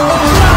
Oh!